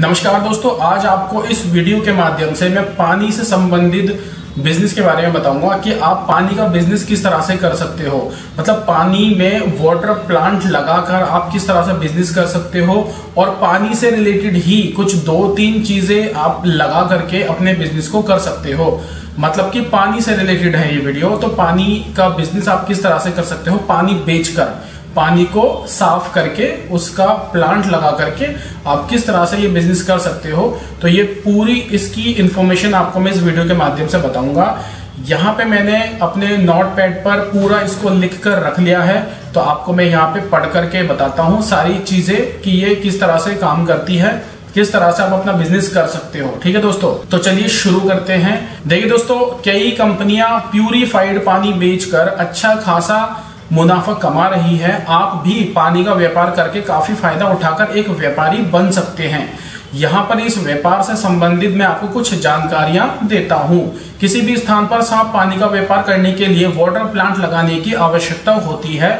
नमस्कार दोस्तों, आज आपको इस वीडियो के माध्यम से मैं पानी से संबंधित बिज़नेस के बारे में बताऊँगा कि आप पानी का बिज़नेस किस तरह से कर सकते हो। मतलब पानी में वाटर प्लांट लगाकर आप किस तरह से बिज़नेस कर सकते हो और पानी से रिलेटेड ही कुछ दो तीन चीज़ें आप लगा करके अपने बिज़नेस को कर सकते हो। मतलब कि पानी से रिलेटेड है ये वीडियो तो पानी का बिज़नेस आप किस तरह से कर सकते हो, पानी बेचकर। पानी को साफ़ करके, उसका प्लांट लगा करके आप किस तरह से ये बिज़नेस कर सकते हो? तो ये पूरी इसकी इंफॉर्मेशन आपको मैं इस वीडियो के माध्यम से बताऊँगा। यहाँ पे मैंने अपने नोट पैड पर पूरा इसको लिख कर रख लिया है। तो आपको मैं यहाँ पे पढ़ करके बताता हूँ सारी चीज़ें कि ये किस तरह से काम करती है, किस तरह से आप अपना बिज़नेस कर सकते हो। ठीक है दोस्तों? तो चलिए शुरू करते हैं। देखिए दोस्तों, कई कंपनियाँ प्यूरिफाइड पानी बेचकर अच्छा खासा मुनाफा कमा रही है, आप भी पानी का व्यापार करके काफ़ी फ़ायदा उठाकर एक व्यापारी बन सकते हैं। यहाँ पर इस व्यापार से संबंधित मैं आपको कुछ जानकारियाँ देता हूँ। किसी भी स्थान पर साफ़ पानी का व्यापार करने के लिए वाटर प्लांट लगाने की आवश्यकता होती है।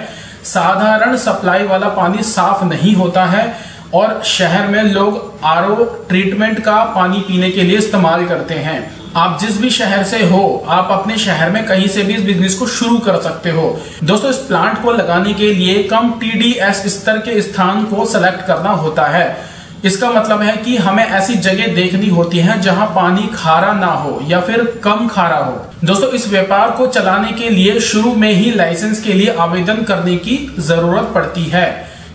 साधारण सप्लाई वाला पानी साफ़ नहीं होता है और शहर में लोग आर ट्रीटमेंट का पानी पीने के लिए इस्तेमाल करते हैं। आप जिस भी शहर से हो, आप अपने शहर में कहीं से भी इस बिज़नेस को शुरू कर सकते हो। दोस्तों, इस प्लांट को लगाने के लिए कम टीडीएस स्तर के स्थान को सेलेक्ट करना होता है। इसका मतलब है कि हमें ऐसी जगह देखनी होती है जहाँ पानी खारा ना हो या फिर कम खारा हो। दोस्तों, इस व्यापार को चलाने के लिए शुरू में ही लाइसेंस के लिए आवेदन करने की ज़रूरत पड़ती है।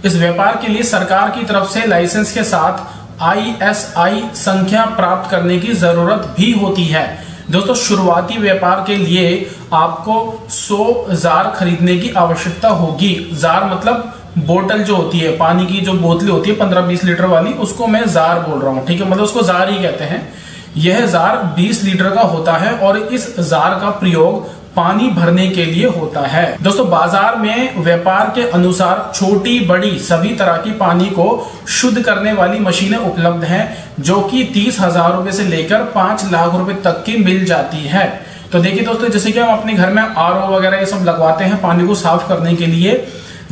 इस व्यापार के लिए सरकार की तरफ़ से लाइसेंस के साथ आईएसआई संख्या प्राप्त करने की ज़रूरत भी होती है। दोस्तों, शुरुआती व्यापार के लिए आपको 100 जार खरीदने की आवश्यकता होगी। जार मतलब बोतल जो होती है, पानी की जो बोतलें होती है, पंद्रह बीस लीटर वाली, उसको मैं जार बोल रहा हूँ, ठीक है? मतलब उसको जार ही कहते हैं। यह जार 20 लीटर का होता है और इस जार का प्रयोग पानी भरने के लिए होता है। दोस्तों, बाज़ार में व्यापार के अनुसार छोटी, बड़ी, सभी तरह की पानी को शुद्ध करने वाली मशीनें उपलब्ध हैं, जो कि तीस हज़ार रूपए से लेकर पाँच लाख रुपए तक की मिल जाती है। तो देखिए दोस्तों, जैसे कि हम अपने घर में आरओ वगैरह ये सब लगवाते हैं पानी को साफ़ करने के लिए,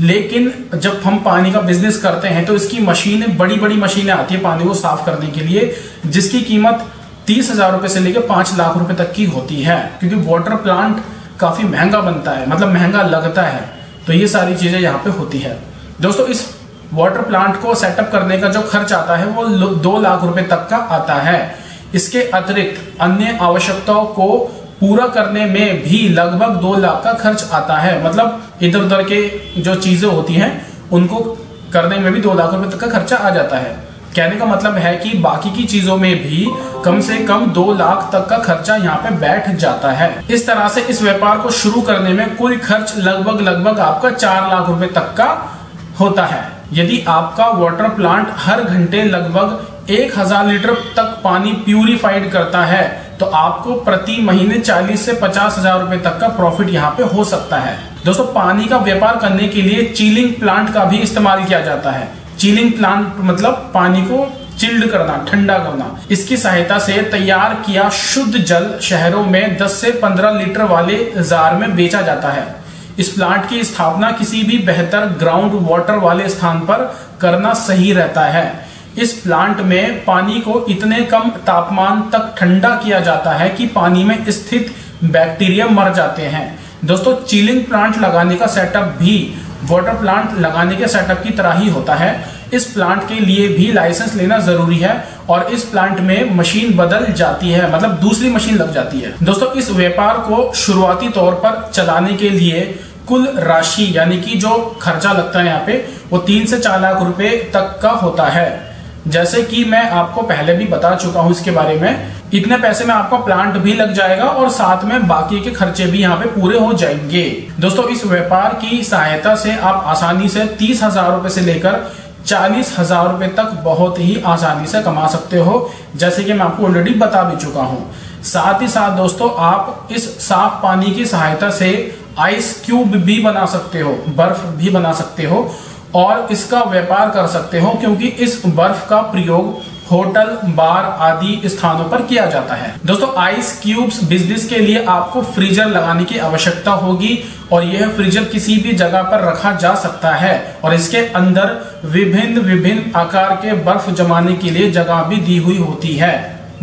लेकिन जब हम पानी का बिज़नेस करते हैं तो इसकी मशीनें बड़ी बड़ी मशीनें आती है पानी को साफ़ करने के लिए, जिसकी कीमत तीस हज़ार रुपए से लेकर पाँच लाख रुपए तक की होती है, क्योंकि वाटर प्लांट काफ़ी महँगा बनता है मतलब महँगा लगता है। तो ये सारी चीज़ें यहाँ पे होती है। दोस्तों, इस वाटर प्लांट को सेटअप करने का जो खर्च आता है, वो दो लाख रुपए तक का आता है। इसके अतिरिक्त अन्य आवश्यकताओं को पूरा करने में भी लगभग दो लाख का खर्च आता है। मतलब इधर उधर के जो चीज़ें होती हैं, उनको करने में भी दो लाख रुपए तक का खर्चा आ जाता है। कहने का मतलब है कि बाकी की चीज़ों में भी कम से कम दो लाख तक का खर्चा यहाँ पे बैठ जाता है। इस तरह से इस व्यापार को शुरू करने में कुल खर्च लगभग लगभग आपका चार लाख रुपए तक का होता है। यदि आपका वाटर प्लांट हर घंटे लगभग एक हज़ार लीटर तक पानी प्यूरिफाइड करता है तो आपको प्रति महीने चालीस से पचास हज़ार रूपए तक का प्रॉफिट यहाँ पे हो सकता है। दोस्तों, पानी का व्यापार करने के लिए चीलिंग प्लांट का भी इस्तेमाल किया जाता है। चिलिंग प्लांट मतलब पानी को चिल्ड करना, ठंडा करना। इसकी सहायता से तैयार किया शुद्ध जल शहरों में 10 से 15 लीटर वाले जार में बेचा जाता है। इस प्लांट की स्थापना किसी भी बेहतर ग्राउंड वाटर वाले स्थान पर करना सही रहता है। इस प्लांट में पानी को इतने कम तापमान तक ठंडा किया जाता है कि पानी में स्थित बैक्टीरिया मर जाते हैं। दोस्तों चिलिंग प्लांट लगाने का सेटअप भी वाटर प्लांट लगाने के सेटअप की तरह ही होता है। इस प्लांट के लिए भी लाइसेंस लेना ज़रूरी है और इस प्लांट में मशीन बदल जाती है मतलब दूसरी मशीन लग जाती है। दोस्तों, इस व्यापार को शुरुआती तौर पर चलाने के लिए कुल राशि, यानी कि जो खर्चा लगता है यहाँ पे, वो तीन से चार लाख रुपए तक का होता है। जैसे कि मैं आपको पहले भी बता चुका हूँ इसके बारे में, इतने पैसे में आपका प्लांट भी लग जाएगा और साथ में बाकी के खर्चे भी यहाँ पे पूरे हो जाएँगे। दोस्तों, इस व्यापार की सहायता से आप आसानी से तीस हज़ार रूपए से लेकर चालीस हज़ार रूपए तक बहुत ही आसानी से कमा सकते हो, जैसे कि मैं आपको ऑलरेडी बता भी चुका हूँ। साथ ही साथ, दोस्तों, आप इस साफ़ पानी की सहायता से आइस क्यूब भी बना सकते हो, बर्फ़ भी बना सकते हो और इसका व्यापार कर सकते हो क्योंकि इस बर्फ़ का प्रयोग होटल, बार आदि स्थानों पर किया जाता है। दोस्तों आइस क्यूब्स बिज़नेस के लिए आपको फ्रीजर लगाने की आवश्यकता होगी और यह फ्रीजर किसी भी जगह पर रखा जा सकता है और इसके अंदर विभिन्न विभिन्न आकार के बर्फ़ जमाने के लिए जगह भी दी हुई होती है।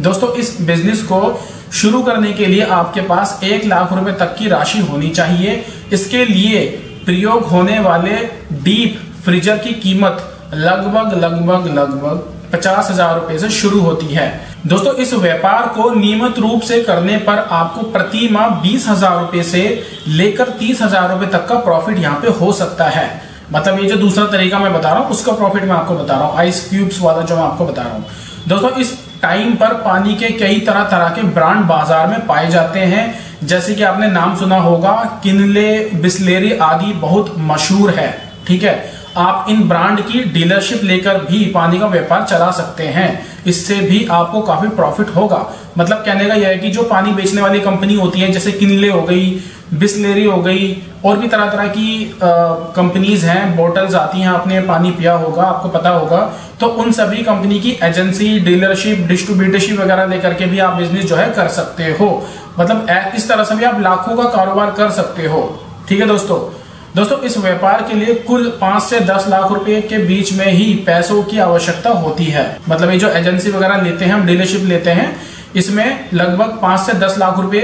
दोस्तों, इस बिज़नेस को शुरू करने के लिए आपके पास एक लाख रुपए तक की राशि होनी चाहिए। इसके लिए प्रयोग होने वाले डीप फ्रीजर की कीमत लगभग लगभग लगभग पचास हज़ार रुपए से शुरू होती है। दोस्तों, इस व्यापार को नियमित रूप से करने पर आपको प्रति माह बीस हज़ार रुपए से लेकर तीस हज़ार रुपए तक का प्रॉफिट यहाँ पे हो सकता है। मतलब ये जो दूसरा तरीका मैं बता रहा हूँ, उसका प्रॉफिट मैं आपको बता रहा हूँ आइस क्यूब्स वाला जो मैं आपको बता रहा हूँ। दोस्तों, इस टाइम पर पानी के कई तरह तरह के ब्रांड बाज़ार में पाए जाते हैं। जैसे कि आपने नाम सुना होगा, किनले, बिस्लेरी आदि बहुत मशहूर है, ठीक है? आप इन ब्रांड की डीलरशिप लेकर भी पानी का व्यापार चला सकते हैं। इससे भी आपको काफ़ी प्रॉफिट होगा। मतलब कहने का यह है कि जो पानी बेचने वाली कंपनी होती है, जैसे किनले हो गई, बिस्लेरी हो गई, और भी तरह तरह की कंपनीज़ हैं, बोटल्स आती हैं, आपने पानी पिया होगा, आपको पता होगा। तो उन सभी कंपनी की एजेंसी, डीलरशिप, डिस्ट्रीब्यूटरशिप वगैरह लेकर के भी आप बिज़नेस जो है कर सकते हो। मतलब इस तरह से भी आप लाखों का कारोबार कर सकते हो। ठीक है दोस्तों? दोस्तों, इस व्यापार के लिए कुल पाँच से दस लाख रुपए के बीच में ही पैसों की आवश्यकता होती है। मतलब ये जो एजेंसी वगैरह लेते हैं, हम डीलरशिप लेते हैं, इसमें लगभग पाँच से दस लाख रुपए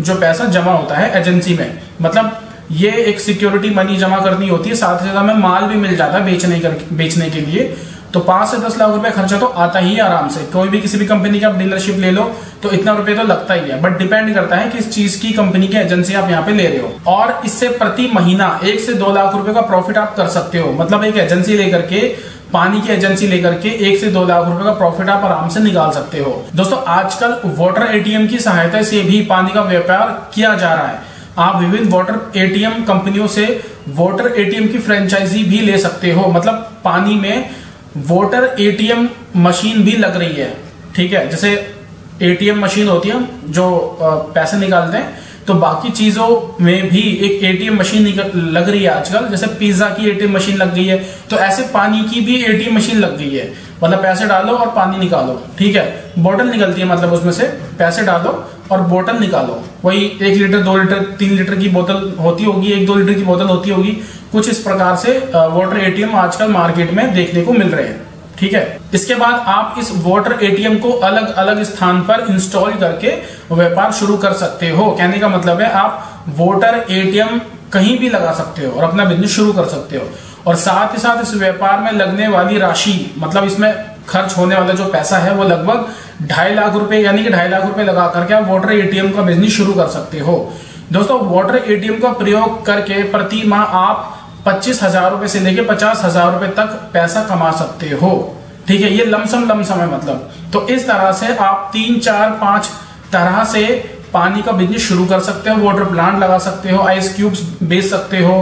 जो पैसा जमा होता है एजेंसी में। मतलब ये एक सिक्योरिटी मनी जमा करनी होती है, साथ ही साथ हमें माल भी मिल जाता है बेचने कर, बेचने के लिए। तो पाँच से दस लाख रुपए खर्चा तो आता ही आराम से। कोई भी किसी भी कंपनी की आप डीलरशिप ले लो तो इतना रुपए तो लगता ही है। बट डिपेंड करता है किस चीज़ की कंपनी की एजेंसी आप यहाँ पे ले रहे हो। और इससे प्रति महीना एक से दो लाख रुपए का प्रॉफिट आप कर सकते हो। मतलब एक एजेंसी लेकर के, पानी की एजेंसी लेकर के एक से दो लाख रुपए का प्रॉफिट आप आराम से निकाल सकते हो। दोस्तों, आजकल वाटर एटीएम की सहायता से भी पानी का व्यापार किया जा रहा है। आप विभिन्न वाटर एटीएम कंपनियों से वाटर एटीएम की फ्रेंचाइजी भी ले सकते हो। मतलब पानी में वोटर एटीएम मशीन भी लग रही है, ठीक है? जैसे एटीएम मशीन होती है, जो पैसे निकालते हैं तो बाकी चीज़ों में भी एक एटीएम मशीन लग रही है आजकल। जैसे पिज्जा की एटीएम मशीन लग गई है तो ऐसे पानी की भी एटीएम मशीन लग गई है। मतलब पैसे डालो और पानी निकालो, ठीक है? बोतल निकलती है मतलब उसमें से पैसे डालो और बोतल निकालो। वही एक लीटर दो लीटर तीन लीटर की बोतल होती होगी, एक दो लीटर की बोतल होती होगी। कुछ इस प्रकार से वाटर एटीएम आजकल मार्केट में देखने को मिल रहे हैं। ठीक है? इसके बाद आप इस वाटर एटीएम को अलग अलग स्थान पर इंस्टॉल करके व्यापार शुरू कर सकते हो। कहने का मतलब है आप वोटर एटीएम कहीं भी लगा सकते हो और अपना बिज़नेस शुरू कर सकते हो। और साथ ही साथ इस व्यापार में लगने वाली राशि मतलब इसमें खर्च होने वाला जो पैसा है वो लगभग ढाई लाख रुपए, यानी कि ढाई लाख रुपए लगा करके आप वाटर एटीएम का बिज़नेस शुरू कर सकते हो। दोस्तों वाटर एटीएम का प्रयोग करके प्रति माह आप पच्चीस हज़ार रुपए से लेके पचास हज़ार रुपए तक पैसा कमा सकते हो। ठीक है, ये लमसम लमसम है मतलब। तो इस तरह से आप तीन, चार, पाँच तरह से पानी का बिज़नेस शुरू कर सकते हो वाटर प्लांट लगा सकते हो आइस क्यूब्स बेच सकते हो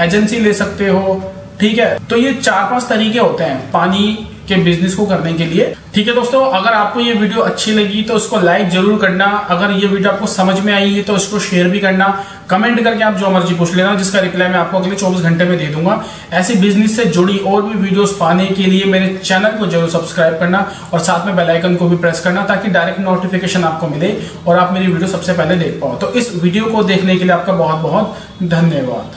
एजेंसी ले सकते हो। ठीक है तो ये चार पाँच तरीके होते हैं, पानी के बिज़नेस को करने के लिए। ठीक है दोस्तों, अगर आपको ये वीडियो अच्छी लगी तो उसको लाइक ज़रूर करना। अगर ये वीडियो आपको समझ में आई है तो उसको शेयर भी करना। कमेंट करके आप जो मर्ज़ी पूछ लेना, जिसका रिप्लाई मैं आपको अगले 24 घंटे में दे दूँगा। ऐसी बिज़नेस से जुड़ी और भी वीडियोस पाने के लिए मेरे चैनल को ज़रूर सब्सक्राइब करना और साथ में बेलाइकन को भी प्रेस करना ताकि डायरेक्ट नोटिफिकेशन आपको मिले और आप मेरी वीडियो सबसे पहले देख पाओ। तो इस वीडियो को देखने के लिए आपका बहुत बहुत धन्यवाद।